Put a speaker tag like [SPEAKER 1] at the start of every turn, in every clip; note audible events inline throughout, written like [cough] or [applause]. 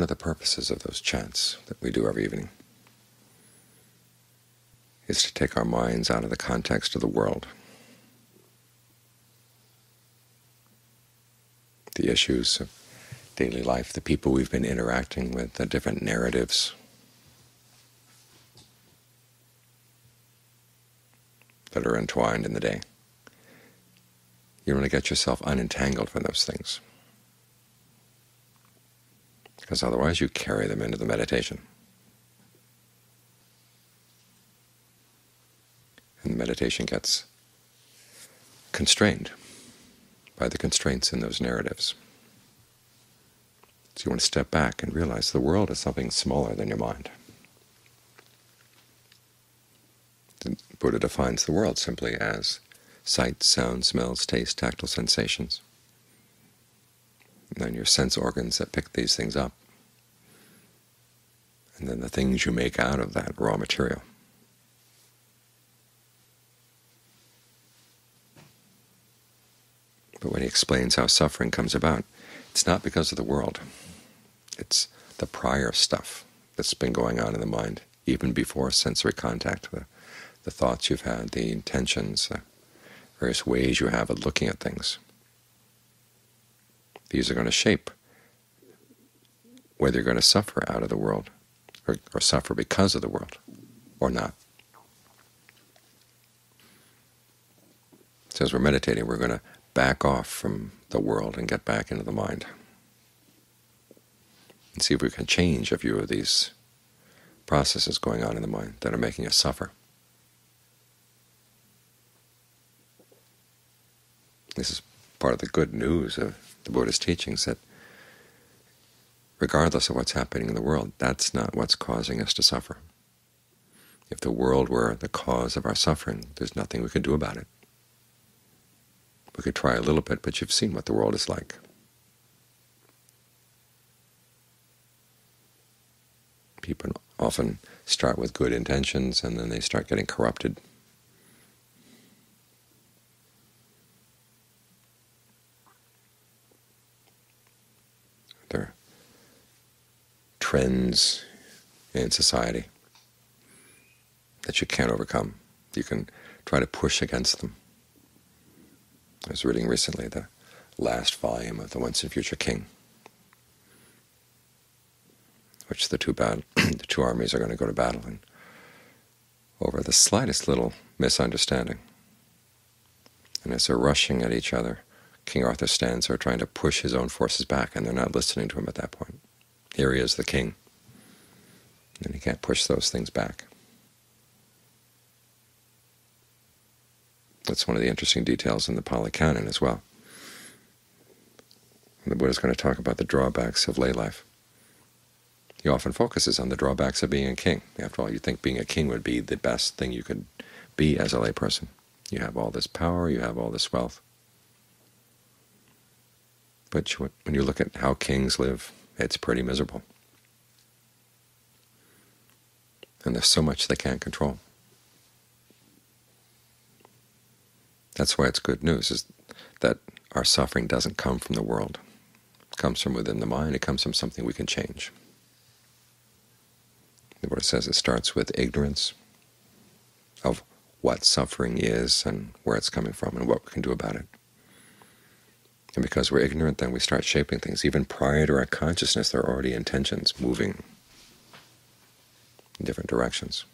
[SPEAKER 1] one of the purposes of those chants that we do every evening is to take our minds out of the context of the world, the issues of daily life, the people we've been interacting with, the different narratives. That are entwined in the day. You want to get yourself unentangled from those things, because otherwise you carry them into the meditation. And the meditation gets constrained by the constraints in those narratives. So you want to step back and realize the world is something smaller than your mind. The Buddha defines the world simply as sight, sound, smells, taste, tactile sensations, and then your sense organs that pick these things up, and then the things you make out of that raw material. But when he explains how suffering comes about, it's not because of the world. It's the prior stuff that's been going on in the mind, even before sensory contact, the, the thoughts you've had, the intentions, the various ways you have of looking at things. These are going to shape whether you're going to suffer out of the world or, or suffer because of the world or not. So as we're meditating, we're going to back off from the world and get back into the mind and see if we can change a few of these processes going on in the mind that are making us suffer. This is part of the good news of the Buddha's teachings, that regardless of what's happening in the world, that's not what's causing us to suffer. If the world were the cause of our suffering, there's nothing we could do about it. We could try a little bit, but you've seen what the world is like. People often start with good intentions, and then they start getting corrupted. There are trends in society that you can't overcome. You can try to push against them. I was reading recently the last volume of The Once and Future King, which the two, [clears throat] the two armies are going to go to battle in over the slightest little misunderstanding. And as they're rushing at each other, King Arthur stands there trying to push his own forces back, and they're not listening to him at that point. Here he is, the king, and he can't push those things back. That's one of the interesting details in the Pali Canon as well. And the Buddha is going to talk about the drawbacks of lay life. He often focuses on the drawbacks of being a king. After all, you think being a king would be the best thing you could be as a layperson. You have all this power, you have all this wealth. But when you look at how kings live, it's pretty miserable. And there's so much they can't control. That's why it's good news, is that our suffering doesn't come from the world. It comes from within the mind. It comes from something we can change. The Buddha says it starts with ignorance of what suffering is and where it's coming from and what we can do about it. And because we're ignorant, then we start shaping things. Even prior to our consciousness, there are already intentions moving in different directions.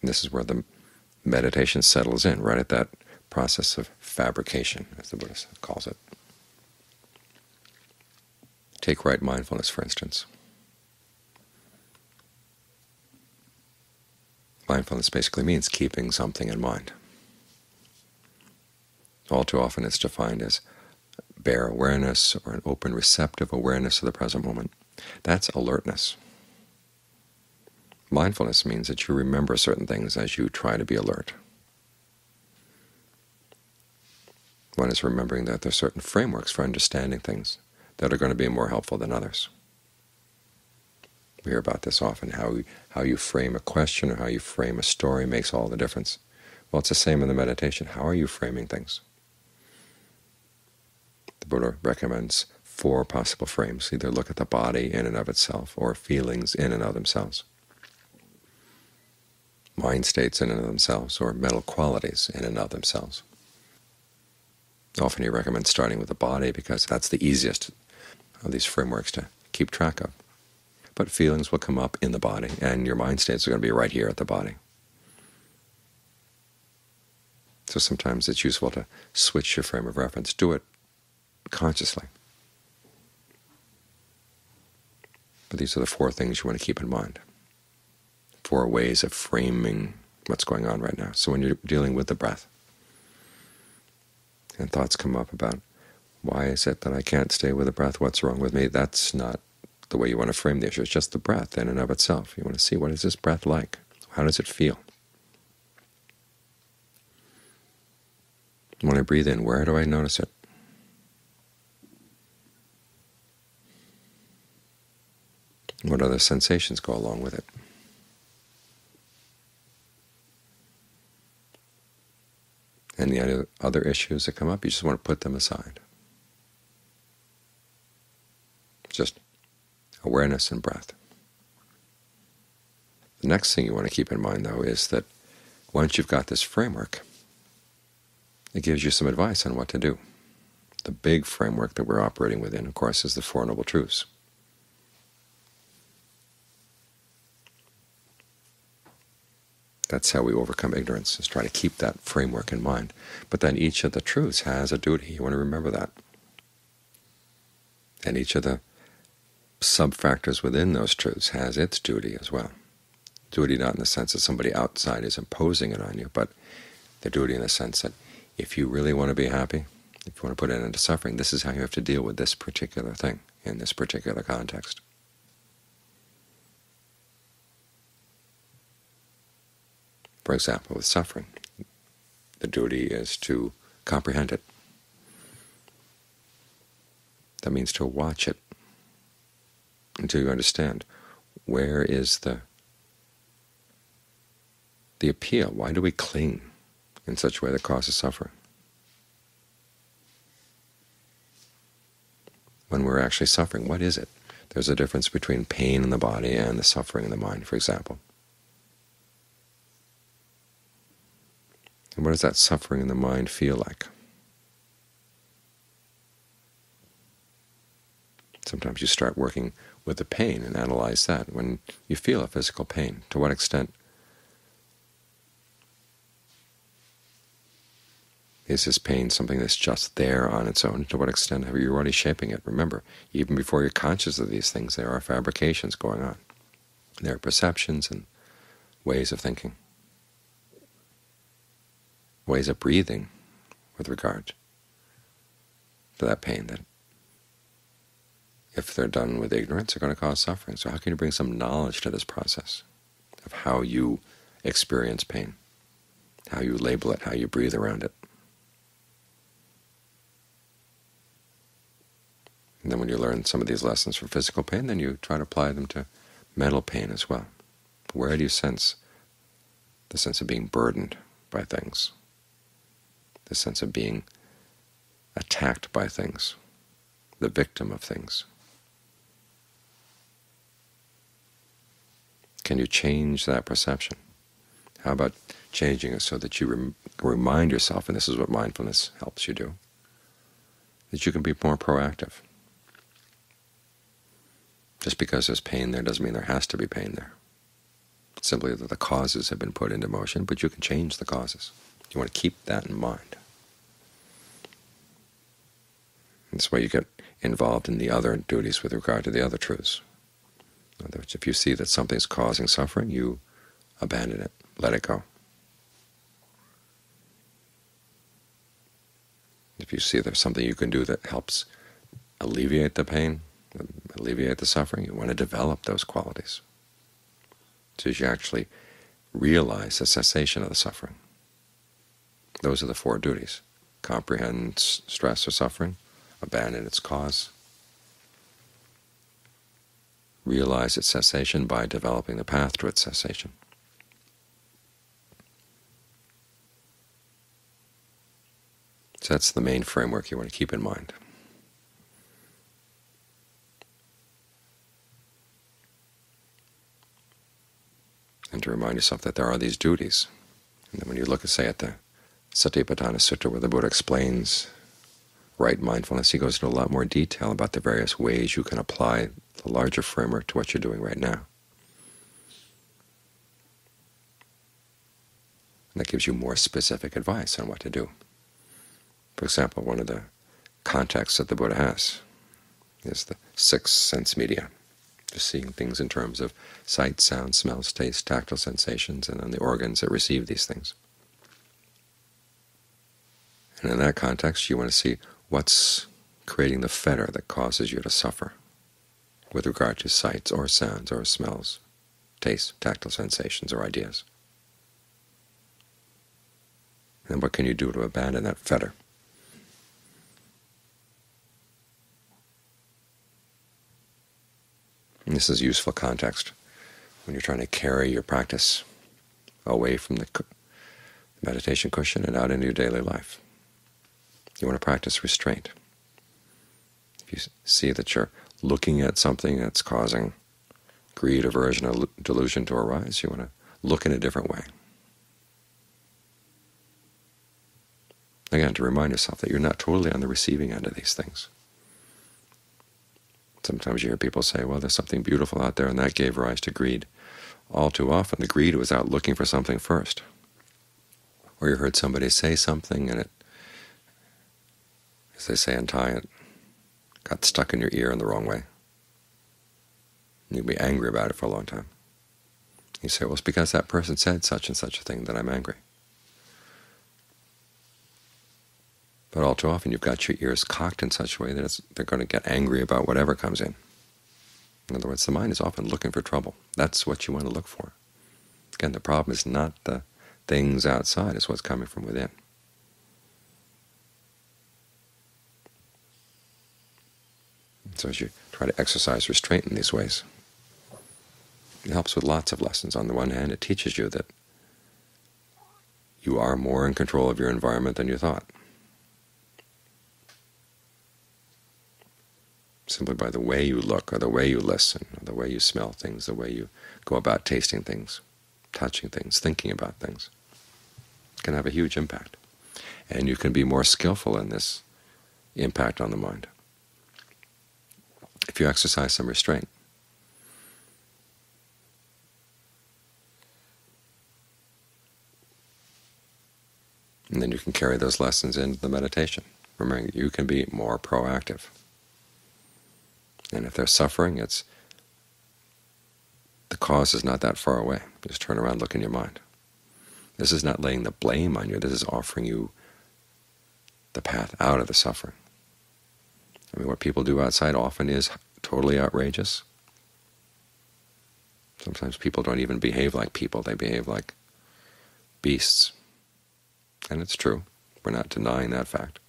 [SPEAKER 1] And this is where the meditation settles in, right at that process of fabrication, as the Buddha calls it. Take right mindfulness, for instance. Mindfulness basically means keeping something in mind. All too often it's defined as bare awareness or an open receptive awareness of the present moment. That's alertness. Mindfulness means that you remember certain things as you try to be alert. One is remembering that there are certain frameworks for understanding things that are going to be more helpful than others. We hear about this often, how, how you frame a question or how you frame a story makes all the difference. Well, it's the same in the meditation. How are you framing things? The Buddha recommends four possible frames. Either look at the body in and of itself, or feelings in and of themselves, mind states in and of themselves, or mental qualities in and of themselves. Often he recommends starting with the body because that's the easiest of these frameworks to keep track of. But feelings will come up in the body, and your mind states are going to be right here at the body. So sometimes it's useful to switch your frame of reference. Do it consciously. But these are the four things you want to keep in mind, four ways of framing what's going on right now. So when you're dealing with the breath, and thoughts come up about why is it that I can't stay with the breath, what's wrong with me, that's not the way you want to frame the issue. It's just the breath in and of itself. You want to see what is this breath like? How does it feel? When I breathe in, where do I notice it? What other sensations go along with it? And the other issues that come up, you just want to put them aside. Just awareness and breath. The next thing you want to keep in mind, though, is that once you've got this framework, it gives you some advice on what to do. The big framework that we're operating within, of course, is the Four Noble Truths. That's how we overcome ignorance, is try to keep that framework in mind. But then each of the truths has a duty. You want to remember that. And each of the sub-factors within those truths has its duty as well. Duty not in the sense that somebody outside is imposing it on you, but the duty in the sense that if you really want to be happy, if you want to put an end to suffering, this is how you have to deal with this particular thing in this particular context. For example, with suffering, the duty is to comprehend it. That means to watch it until you understand where is the the appeal. Why do we cling in such a way that causes suffering? When we're actually suffering, what is it? There's a difference between pain in the body and the suffering in the mind, for example. And what does that suffering in the mind feel like? Sometimes you start working with the pain and analyze that. When you feel a physical pain, to what extent is this pain something that's just there on its own? To what extent are you already shaping it? Remember, even before you're conscious of these things, there are fabrications going on. There are perceptions and ways of thinking ways of breathing with regard to that pain that, if they're done with ignorance, are going to cause suffering. So how can you bring some knowledge to this process of how you experience pain, how you label it, how you breathe around it? And then when you learn some of these lessons for physical pain, then you try to apply them to mental pain as well. Where do you sense the sense of being burdened by things? The sense of being attacked by things, the victim of things. Can you change that perception? How about changing it so that you rem remind yourself, and this is what mindfulness helps you do, that you can be more proactive. Just because there's pain there doesn't mean there has to be pain there. Simply that the causes have been put into motion, but you can change the causes. You want to keep that in mind. This way you get involved in the other duties with regard to the other truths. In other words, if you see that something is causing suffering, you abandon it, let it go. If you see there's something you can do that helps alleviate the pain, alleviate the suffering, you want to develop those qualities so you actually realize the cessation of the suffering. Those are the four duties. Comprehend stress or suffering, abandon its cause, realize its cessation by developing the path to its cessation. So that's the main framework you want to keep in mind. And to remind yourself that there are these duties. And then when you look, say, at the Satipatthana Sutta, where the Buddha explains right mindfulness, he goes into a lot more detail about the various ways you can apply the larger framework to what you're doing right now. And that gives you more specific advice on what to do. For example, one of the contexts that the Buddha has is the six sense media, just seeing things in terms of sight, sound, smells, taste, tactile sensations, and then the organs that receive these things. And in that context, you want to see what's creating the fetter that causes you to suffer with regard to sights or sounds or smells, tastes, tactile sensations, or ideas. And what can you do to abandon that fetter? And this is useful context when you're trying to carry your practice away from the meditation cushion and out into your daily life. You want to practice restraint. If you see that you're looking at something that's causing greed, aversion, or delusion to arise, you want to look in a different way. Again, to remind yourself that you're not totally on the receiving end of these things. Sometimes you hear people say, well, there's something beautiful out there, and that gave rise to greed. All too often, the greed was out looking for something first. Or you heard somebody say something, and it, as they say Thai, it got stuck in your ear in the wrong way. You'd be angry about it for a long time. You say, well, it's because that person said such and such a thing that I'm angry. But all too often you've got your ears cocked in such a way that they're going to get angry about whatever comes in. In other words, the mind is often looking for trouble. That's what you want to look for. Again, the problem is not the things outside, it's what's coming from within. So as you try to exercise restraint in these ways, it helps with lots of lessons. On the one hand, it teaches you that you are more in control of your environment than you thought. simply by the way you look or the way you listen or the way you smell things, the way you go about tasting things, touching things, thinking about things. Can have a huge impact. And you can be more skillful in this impact on the mind if you exercise some restraint. And then you can carry those lessons into the meditation, remembering you can be more proactive. And if they're suffering, it's the cause is not that far away. Just turn around, look in your mind. This is not laying the blame on you. This is offering you the path out of the suffering. I mean, what people do outside often is totally outrageous. Sometimes people don't even behave like people. They behave like beasts. And it's true. We're not denying that fact.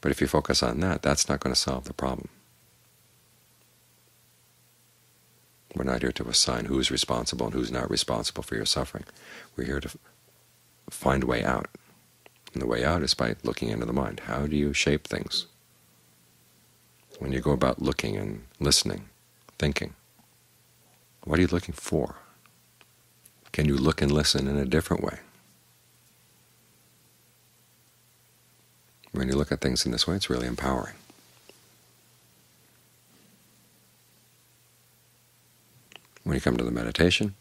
[SPEAKER 1] But if you focus on that, that's not going to solve the problem. We're not here to assign who's responsible and who's not responsible for your suffering. We're here to find a way out. And the way out is by looking into the mind. How do you shape things? When you go about looking and listening, thinking, what are you looking for? Can you look and listen in a different way? When you look at things in this way, it's really empowering. When you come to the meditation,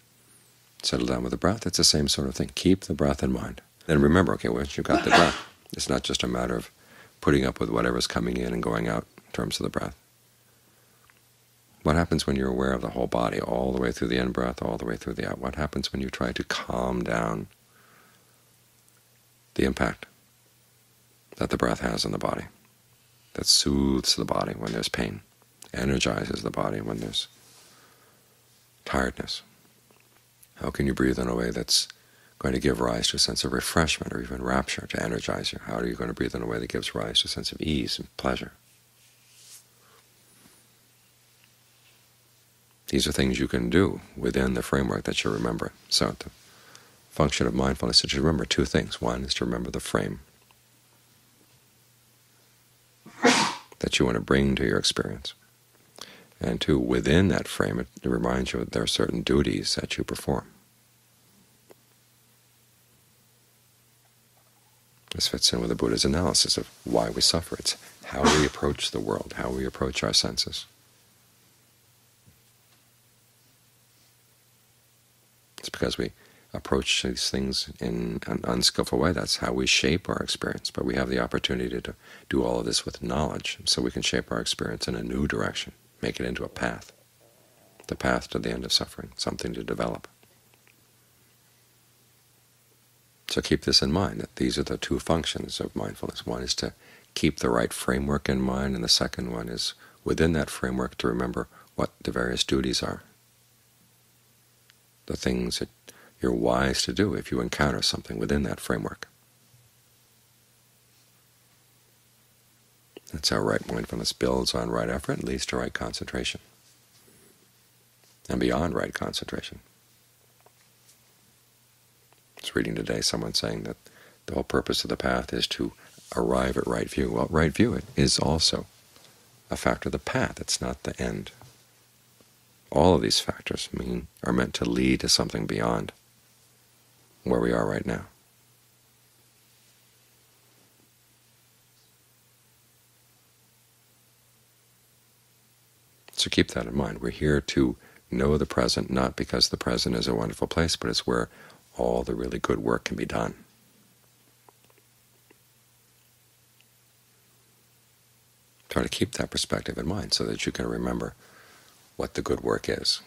[SPEAKER 1] settle down with the breath, it's the same sort of thing. Keep the breath in mind. Then remember, okay, once you've got the breath, it's not just a matter of putting up with whatever's coming in and going out terms of the breath. What happens when you're aware of the whole body, all the way through the in-breath, all the way through the out? What happens when you try to calm down the impact that the breath has on the body, that soothes the body when there's pain, energizes the body when there's tiredness? How can you breathe in a way that's going to give rise to a sense of refreshment or even rapture to energize you? How are you going to breathe in a way that gives rise to a sense of ease and pleasure? These are things you can do within the framework that you remember. So the function of mindfulness is to remember two things. One is to remember the frame that you want to bring to your experience. And two, within that frame, it reminds you that there are certain duties that you perform. This fits in with the Buddha's analysis of why we suffer. It's how we approach the world, how we approach our senses. It's because we approach these things in an unskillful way. That's how we shape our experience. But we have the opportunity to do all of this with knowledge, so we can shape our experience in a new direction, make it into a path, the path to the end of suffering, something to develop. So keep this in mind, that these are the two functions of mindfulness. One is to keep the right framework in mind, and the second one is within that framework to remember what the various duties are, the things that you're wise to do if you encounter something within that framework. That's how right mindfulness builds on right effort leads to right concentration, and beyond right concentration. I was reading today someone saying that the whole purpose of the path is to arrive at right view. Well, right view is also a factor of the path. It's not the end. All of these factors mean are meant to lead to something beyond where we are right now. So keep that in mind. We're here to know the present, not because the present is a wonderful place, but it's where all the really good work can be done. Try to keep that perspective in mind so that you can remember what the good work is.